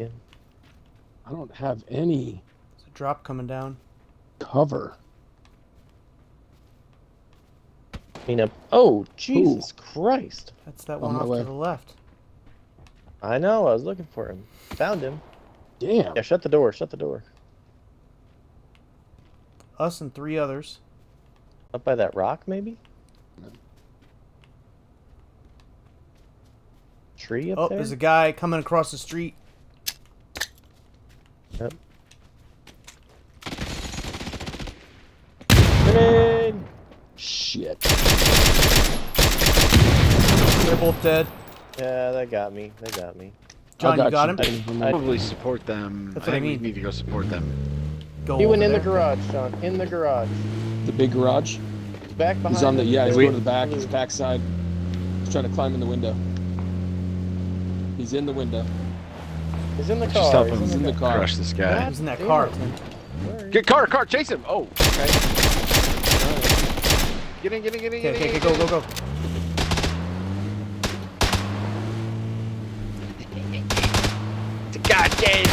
beacon. I don't have any There's a drop coming down. cover. Clean up. Oh, Jesus Christ! That's that one my off way. to the left. I know. I was looking for him. Found him. Damn. Yeah, shut the door. Shut the door. Us and three others. Up by that rock, maybe. Tree up Oh, there. there's a guy coming across the street. Yep. Grenade! Shit. They're both dead. Yeah, that got me. They got me. John, I you got him? Damon. I- Probably support them. That's I what I think we mean. need to go support them. Go He went over in the garage, Sean. In the garage. The big garage. He's back behind. He's on the him. yeah. He's We- going to the back. His backside. He's trying to climb in the window. He's in the window. He's in the Just car. help He's him He's in the car. crush this guy. He's in that car, it. Tim. Where are you? Get car, car, chase him. Oh, okay. Get in, get in, get in, get in. okay, go, go, go. God damn.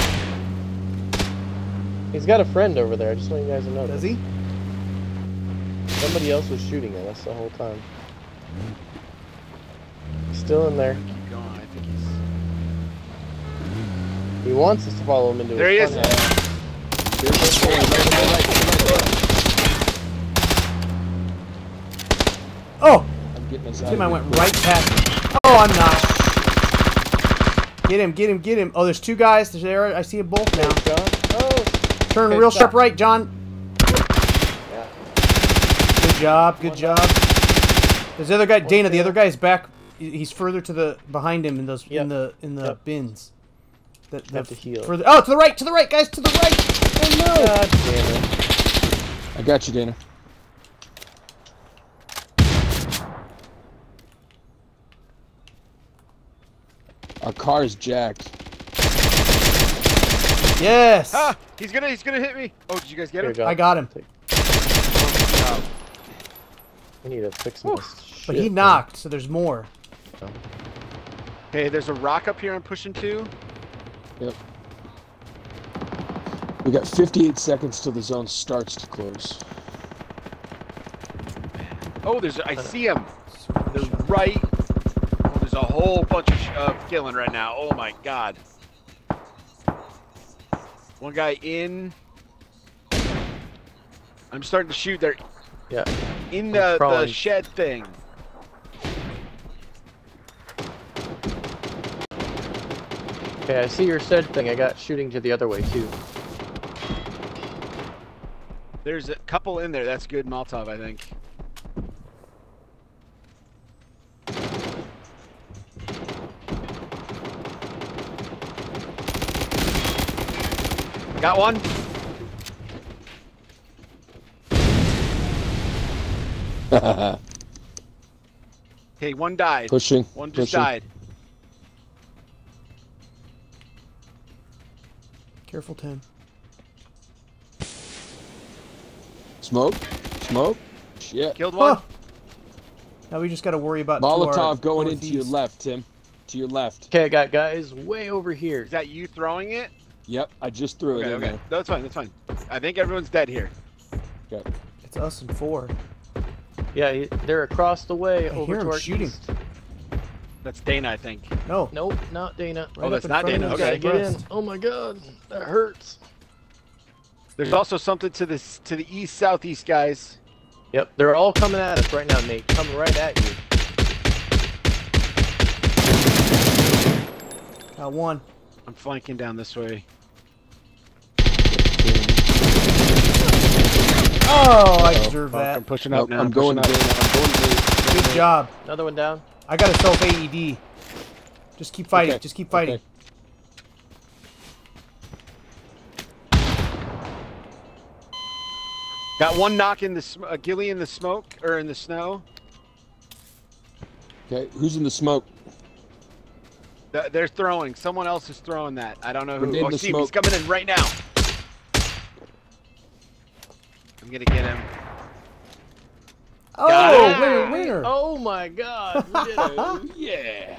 He's got a friend over there. I just want you guys to know. Does he? Somebody else was shooting at us the whole time. He's still in there. Keep going. I think he's. He wants us to follow him into There he his is. fun house. Oh! I'm getting us out. Tim, I went right past him. Oh, I'm not. Get him, get him, get him. Oh, there's two guys. There's there. I see them both now. Oh, Turn Okay, real stop. sharp right, John. yeah. Good job, good One job. There's the other guy, Dana. The other guy is back. He's further to the behind him in those in the in the Yep. bins. The, the Have to heal. Further, oh, to the right, to the right, guys, to the right. Oh no! God damn it. I got you, Dana. Our car is jacked. Yes, Ah, he's gonna, he's gonna hit me. Oh, did you guys get Here, him? John. I got him. We need to fix some of this But shit, he man. knocked, so there's more. Okay, there's a rock up here I'm pushing to. Yep. We got 58 seconds till the zone starts to close. Oh, there's, I see him. They're right. Oh, there's a whole bunch of, sh- of killing right now. Oh my god. One guy in. I'm starting to shoot. They're Yeah. in the, the shed thing. Okay, I see your said thing. I got shooting to the other way too. There's a couple in there. That's good Molotov, I think. Got one. Okay, one died. Pushing. One just pushing. died. Careful, Tim. Smoke. Smoke. Shit. Killed one. Huh. Now we just got to worry about to our Molotov going into your left, Tim. To your left. Okay, I got guys way over here. Is that you throwing it? Yep, I just threw Okay, it in okay. there. That's fine. That's fine. I think everyone's dead here. Okay. It's us and four. Yeah, they're across the way I over hear to our shooting. east. That's Dana, I think. No. Nope, not Dana. right Oh, that's not Dana, okay. get in. Oh my god, that hurts. There's also something to this to the east southeast, guys. Yep, they're all coming at us right now, Nate. Coming right at you. Got one. I'm flanking down this way. Oh, I deserve Fuck, I'm that. pushing Nope, now. I'm going to pushing Dana. up. I'm going to Dana. Good job. Another one down. I got a self AED. Just keep fighting. Okay, Just keep fighting. okay. Got one knock in the sm- uh, ghillie in the smoke or in the snow. Okay, who's in the smoke? Th- They're throwing. Someone else is throwing that. I don't know who. Oh, in the. He's coming in right now. I'm gonna get him. Oh, winner, winner. Oh my god. we. Yeah.